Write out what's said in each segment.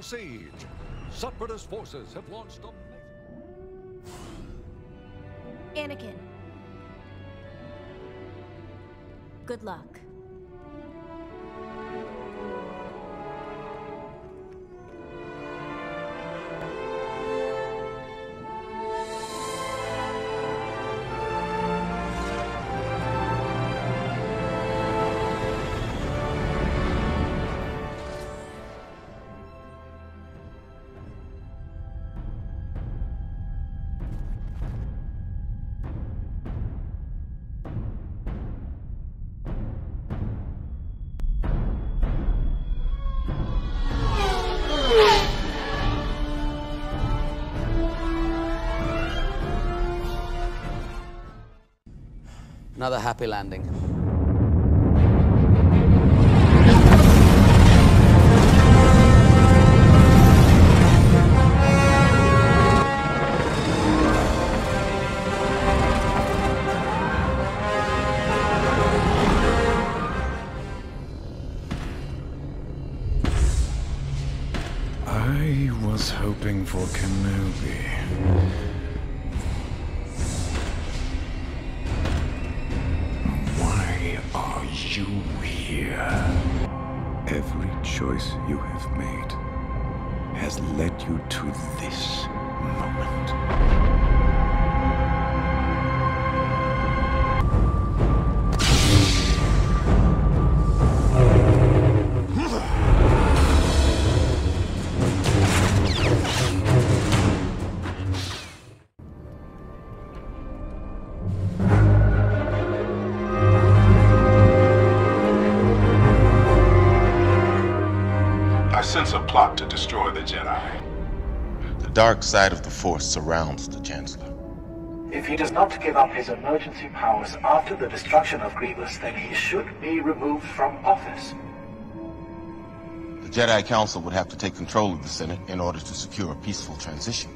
under siege. Separatist forces have launched a... Anakin. Good luck. Another happy landing. I was hoping for Kenobi. Here? Every choice you have made has led you to this moment. I sense a plot to destroy the Jedi. The dark side of the Force surrounds the Chancellor. If he does not give up his emergency powers after the destruction of Grievous, then he should be removed from office. The Jedi Council would have to take control of the Senate in order to secure a peaceful transition.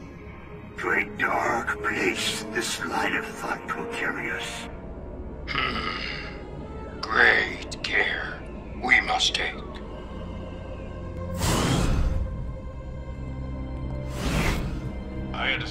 To a dark place this line of thought will carry us. Great care we must take.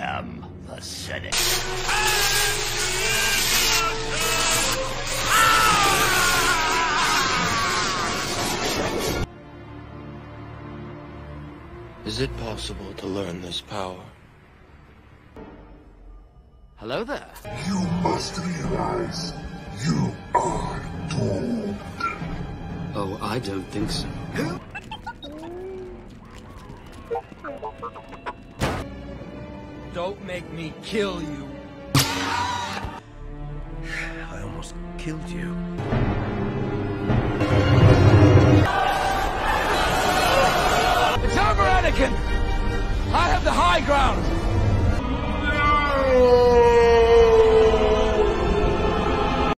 am the Senate. Is it possible to learn this power? Hello there. You must realize you are doomed. Oh, I don't think so. Don't make me kill you. I almost killed you. It's over, Anakin! I have the high ground!